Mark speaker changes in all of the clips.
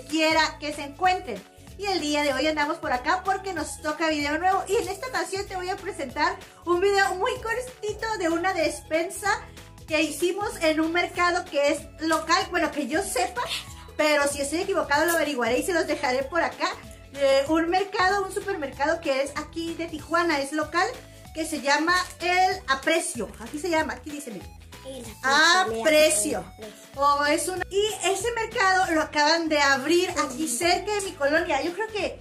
Speaker 1: quiera que se encuentren. Y el día de hoy andamos por acá porque nos toca video nuevo. Y en esta ocasión te voy a presentar un video muy cortito de una despensa que hicimos en un mercado que es local. Bueno, que yo sepa, pero si estoy equivocado lo averiguaré y se los dejaré por acá. Eh, un mercado, un supermercado que es aquí de Tijuana, es local, que se llama El Aprecio. Aquí se llama, aquí dice, a precio. O es una... Y ese mercado lo acaban de abrir aquí cerca de mi colonia. Yo creo que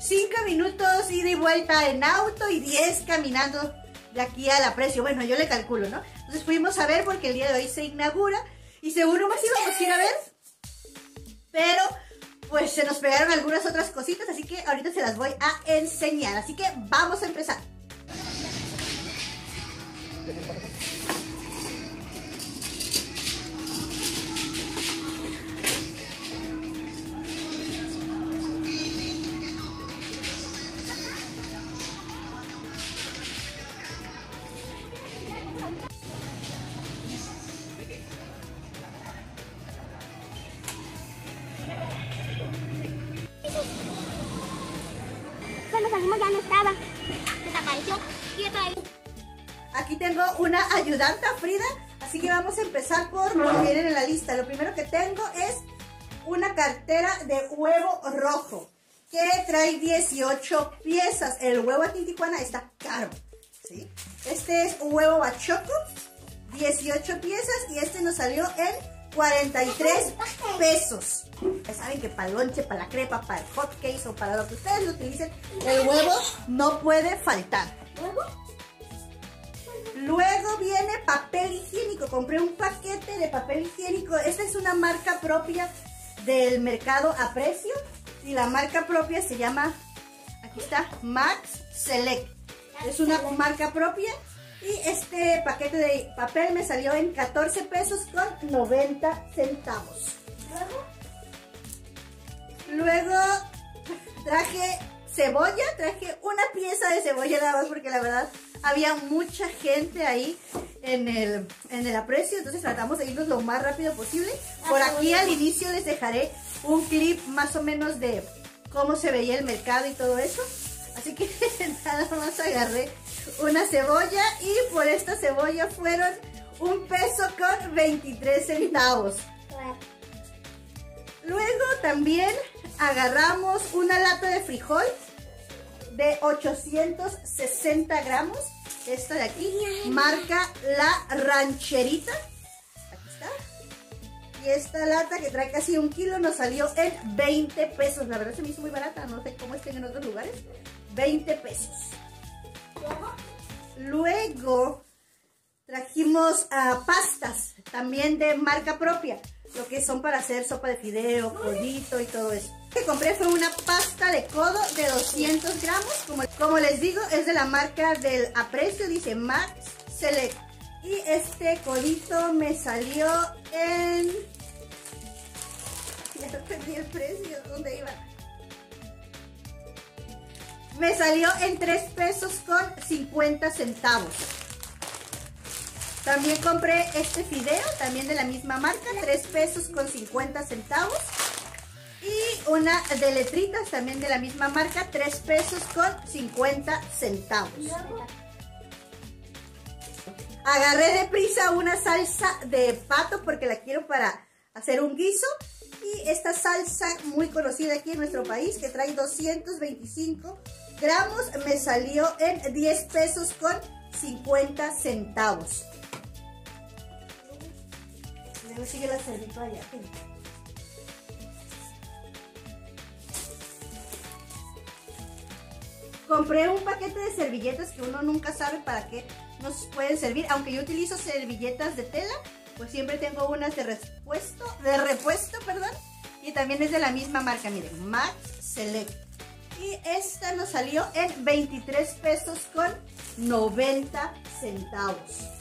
Speaker 1: 5 minutos ida y vuelta en auto y 10 caminando de aquí al aprecio. Bueno, yo le calculo, ¿no? Entonces fuimos a ver porque el día de hoy se inaugura y seguro más íbamos a ir a ver. Pero pues se nos pegaron algunas otras cositas, así que ahorita se las voy a enseñar. Así que vamos a empezar. Aquí tengo una ayudanta, Frida, así que vamos a empezar por lo que vienen en la lista. Lo primero que tengo es una cartera de huevo rojo que trae 18 piezas. El huevo aquí en Tijuana está caro, ¿sí? Este es huevo bachoco, 18 piezas y este nos salió en 43 pesos. Ya saben que para el lonche, para la crepa, para el hot case o para lo que ustedes lo utilicen, el huevo no puede faltar.
Speaker 2: ¿Luego?
Speaker 1: Luego viene papel higiénico. Compré un paquete de papel higiénico. Esta es una marca propia del mercado a precio. Y la marca propia se llama, aquí está, Max Select. Es una marca propia. Y este paquete de papel me salió en 14 pesos con 90 centavos. Luego traje cebolla, traje una pieza de cebolla nada más porque la verdad había mucha gente ahí en el, en el aprecio, entonces tratamos de irnos lo más rápido posible. Por aquí al inicio les dejaré un clip más o menos de cómo se veía el mercado y todo eso. Así que nada más agarré una cebolla y por esta cebolla fueron un peso con 23 centavos. Luego también agarramos una lata de frijol de 860 gramos. Esta de aquí, marca La Rancherita. Aquí está. Y esta lata que trae casi un kilo nos salió en 20 pesos. La verdad se me hizo muy barata, no sé cómo estén en otros lugares. 20 pesos. Luego trajimos ah, pastas, también de marca propia, lo que son para hacer sopa de fideo, codito y todo eso. Lo que compré fue una pasta de codo de 200 gramos, como, como les digo, es de la marca del aprecio, dice Max Select. Y este codito me salió en... Ya perdí el precio, ¿dónde iba? Me salió en 3 pesos con 50 centavos. También compré este fideo, también de la misma marca, 3 pesos con 50 centavos. Y una de letritas, también de la misma marca, 3 pesos con 50 centavos. Agarré de prisa una salsa de pato porque la quiero para hacer un guiso. Y esta salsa muy conocida aquí en nuestro país, que trae 225 gramos, me salió en 10 pesos con 50 centavos. Luego sigue la cerdito allá. Compré un paquete de servilletas que uno nunca sabe para qué nos pueden servir. Aunque yo utilizo servilletas de tela, pues siempre tengo unas de repuesto, de repuesto, perdón. Y también es de la misma marca, miren, Max Select. Y esta nos salió en 23 pesos con 90 centavos.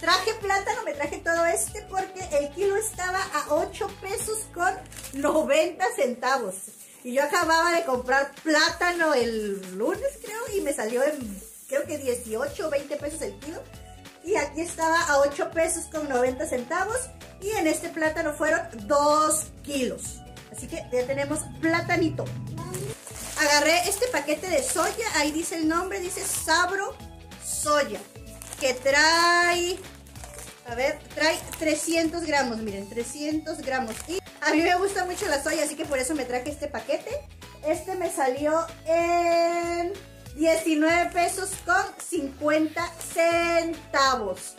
Speaker 1: Traje plátano, me traje todo este porque el kilo estaba a 8 pesos con 90 centavos. Y yo acababa de comprar plátano el lunes, creo, y me salió en, creo que 18 o 20 pesos el kilo. y aquí estaba a 8 pesos con 90 centavos y en este plátano fueron 2 kilos. Así que ya tenemos platanito. Agarré este paquete de soya, ahí dice el nombre, dice Sabro Soya, que trae, a ver, trae 300 gramos, miren, 300 gramos. Y a mí me gusta mucho la soya, así que por eso me traje este paquete. Este me salió en 19 pesos con 50 centavos.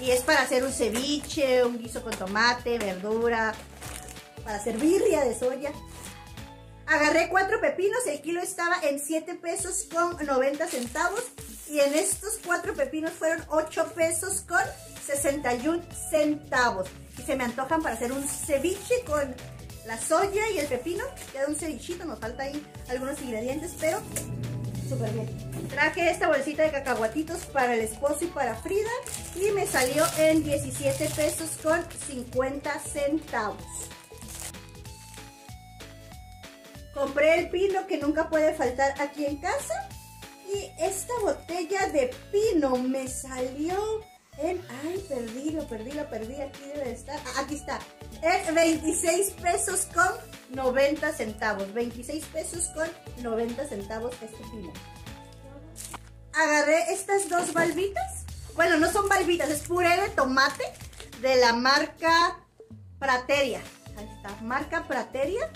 Speaker 1: Y es para hacer un ceviche, un guiso con tomate, verdura, para hacer birria de soya. Agarré cuatro pepinos, el kilo estaba en 7 pesos con 90 centavos. Y en estos cuatro pepinos fueron 8 pesos con 61 centavos. Y se me antojan para hacer un ceviche con la soya y el pepino. Queda un cevichito, nos falta ahí algunos ingredientes, pero súper bien. Traje esta bolsita de cacahuatitos para el esposo y para Frida. Y me salió en 17 pesos con 50 centavos. Compré el pino que nunca puede faltar aquí en casa. Y esta botella de pino me salió en... Ay, perdí, lo perdí, lo perdí. Aquí debe estar. Ah, aquí está. En 26 pesos con 90 centavos. 26 pesos con 90 centavos este pino. Agarré estas dos balbitas. Bueno, no son balbitas, es puré de tomate de la marca Prateria. Ahí está, marca Prateria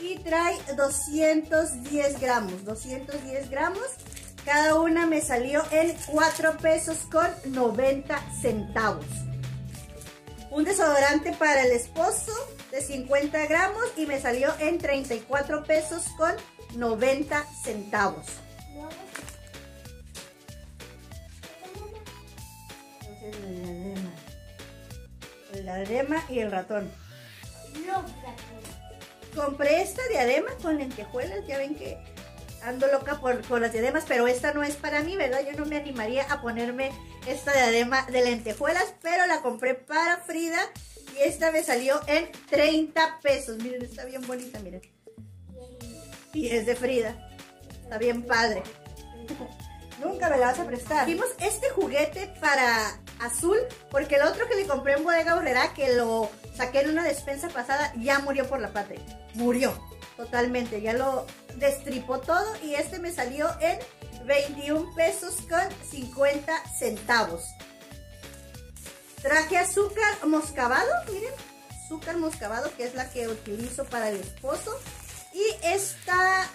Speaker 1: y trae 210 gramos, 210 gramos. Cada una me salió en 4 pesos con 90 centavos. Un desodorante para el esposo de 50 gramos y me salió en 34 pesos con 90 centavos. El diadema y el ratón.
Speaker 2: Ratones.
Speaker 1: Compré esta diadema con lentejuelas, ya ven que ando loca por, por, las diademas, pero esta no es para mí, ¿verdad? Yo no me animaría a ponerme esta diadema de lentejuelas, pero la compré para Frida y esta me salió en 30 pesos. Miren, está bien bonita, miren. Y es de Frida. Está bien padre. Nunca me la vas a prestar. Vimos este juguete para azul, porque el otro que le compré en Bodega Horrera, que lo saqué en una despensa pasada, ya murió por la patria. Murió, totalmente. Ya lo destripó todo y este me salió en 21 pesos con 50 centavos. Traje azúcar moscabado, miren, azúcar moscabado, que es la que utilizo para el esposo. Y esta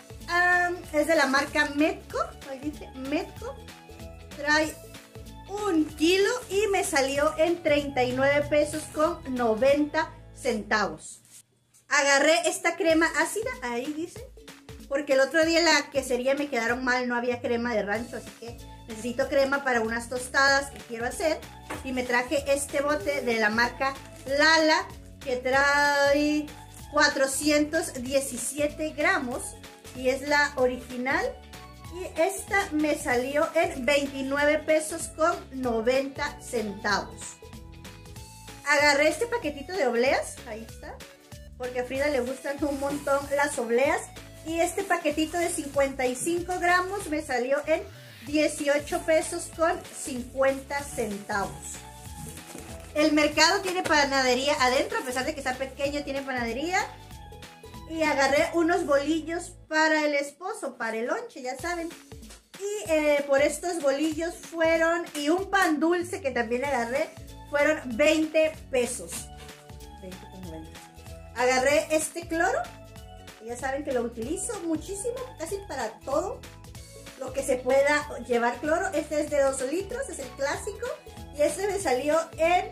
Speaker 1: es de la marca Metco, ahí dice Metco. Trae un kilo y me salió en 39 pesos con 90 centavos. Agarré esta crema ácida, ahí dice, porque el otro día la quesería me quedaron mal, no había crema de rancho, así que necesito crema para unas tostadas que quiero hacer. Y me traje este bote de la marca Lala, que trae 417 gramos y es la original y esta me salió en 29 pesos con 90 centavos. Agarré este paquetito de obleas, ahí está, porque a Frida le gustan un montón las obleas. Y este paquetito de 55 gramos me salió en 18 pesos con 50 centavos. El mercado tiene panadería adentro, a pesar de que está pequeño, tiene panadería. Y agarré unos bolillos para el esposo, para el lonche, ya saben. Y eh, por estos bolillos fueron, y un pan dulce que también agarré, fueron 20 pesos. 20 Agarré este cloro, ya saben que lo utilizo muchísimo, casi para todo lo que se pueda llevar cloro. Este es de 2 litros, es el clásico. Y este me salió en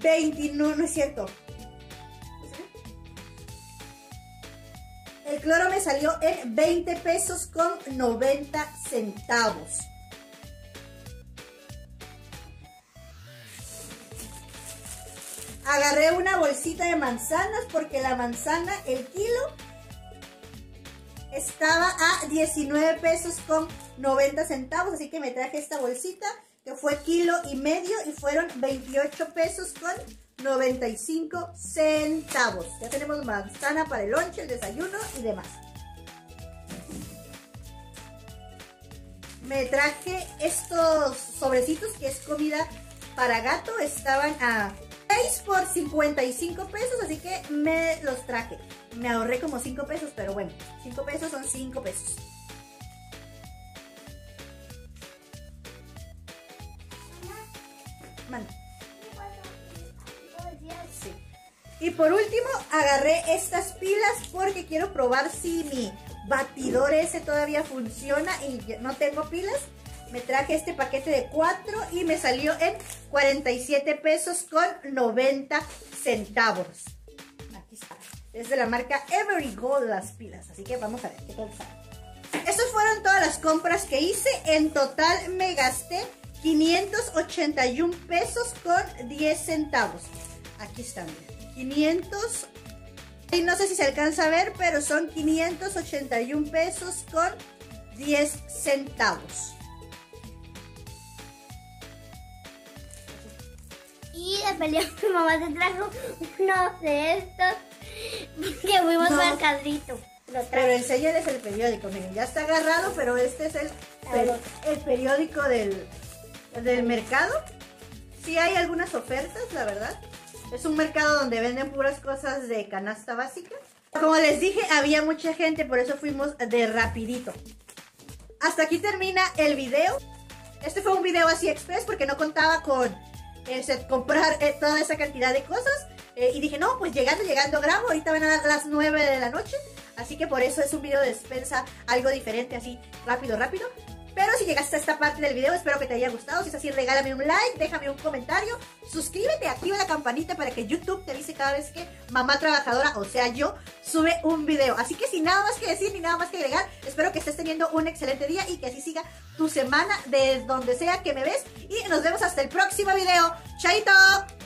Speaker 1: 29, no es cierto, El cloro me salió en 20 pesos con 90 centavos. Agarré una bolsita de manzanas porque la manzana, el kilo, estaba a 19 pesos con 90 centavos. Así que me traje esta bolsita que fue kilo y medio y fueron 28 pesos con 95 centavos. Ya tenemos manzana para el lonche, el desayuno y demás. me traje estos sobrecitos que es comida para gato. Estaban a 6 por 55 pesos, así que me los traje. Me ahorré como 5 pesos, pero bueno, 5 pesos son 5 pesos. Y por último, agarré estas pilas porque quiero probar si mi batidor ese todavía funciona y no tengo pilas. Me traje este paquete de 4 y me salió en 47 pesos con 90 centavos. Aquí está. Es de la marca Every Gold las pilas. Así que vamos a ver qué tal sale. Estas fueron todas las compras que hice. En total me gasté 581 pesos con 10 centavos. Aquí están, 500. Y no sé si se alcanza a ver, pero son 581 pesos con 10 centavos.
Speaker 2: Y de pelea mi mamá te trajo uno de estos que fuimos
Speaker 1: No.
Speaker 2: al carrito. Lo
Speaker 1: Pero enséñales el periódico, miren, ya está agarrado, pero este es el, per- el periódico del, del mercado. Sí hay algunas ofertas, la verdad. Es un mercado donde venden puras cosas de canasta básica. Como les dije, había mucha gente, por eso fuimos de rapidito. Hasta aquí termina el video. Este fue un video así express porque no contaba con este, comprar eh, toda esa cantidad de cosas. Eh, y dije, no, pues llegando, llegando grabo. Ahorita van a dar las 9 de la noche. Así que por eso es un video de despensa algo diferente, así rápido, rápido. Pero si llegaste a esta parte del video, espero que te haya gustado. Si es así, regálame un like, déjame un comentario, suscríbete, activa la campanita para que YouTube te avise cada vez que mamá trabajadora, o sea yo, sube un video. Así que sin nada más que decir ni nada más que agregar, espero que estés teniendo un excelente día y que así siga tu semana de donde sea que me ves. Y nos vemos hasta el próximo video. ¡Chaito!